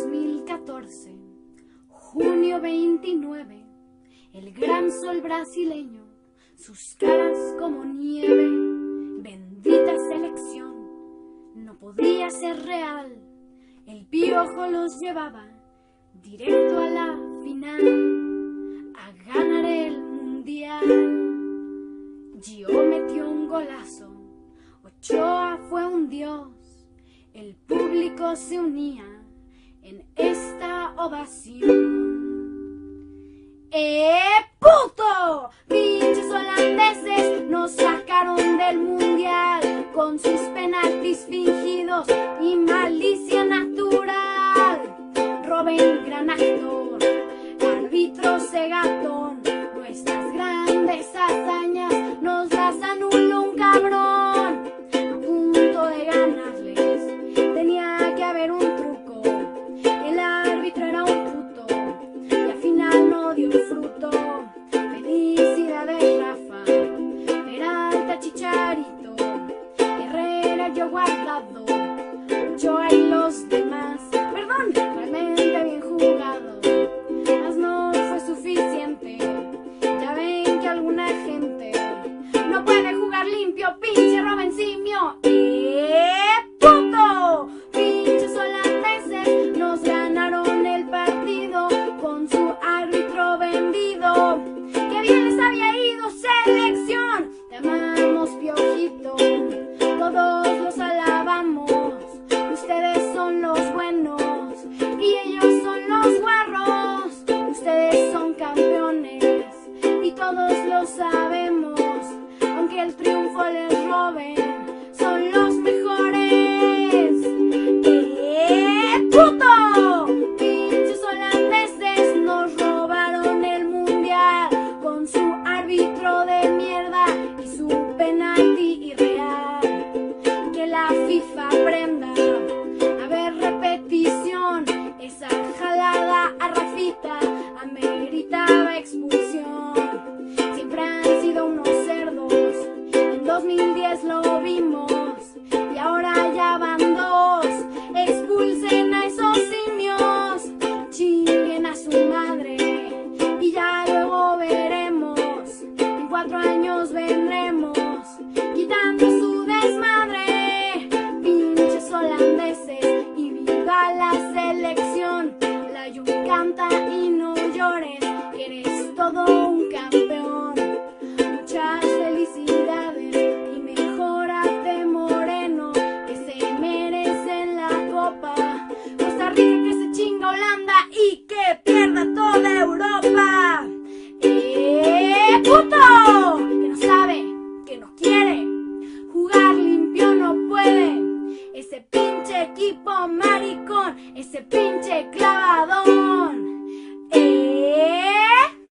2014, junio 29, el gran sol brasileño, sus caras como nieve, bendita selección, no podía ser real, el piojo los llevaba directo a la final, a ganar el mundial. Gio metió un golazo, Ochoa fue un dios, el público se unía ovación. ¡Eh, puto! Pinches holandeses nos sacaron del mundial con sus penaltis fingidos y malicia natural. Robin, gran actor, árbitro cegatón, nuestras ellos son los guarros. Ustedes son campeones y todos lo sabemos. Aunque el triunfo les roben, son los mejores. ¡Eh, puto! Pinches holandeses nos robaron el mundial con su árbitro de mierda y su penalti irreal. Que la FIFA aprenda 2010 lo vimos y ahora ya van dos. Expulsen a esos simios, chinguen a su madre y ya luego veremos. En cuatro años vendremos quitando su desmadre. Pinches holandeses y viva la selección. La Jun canta y no llores, eres todo Ese pinche equipo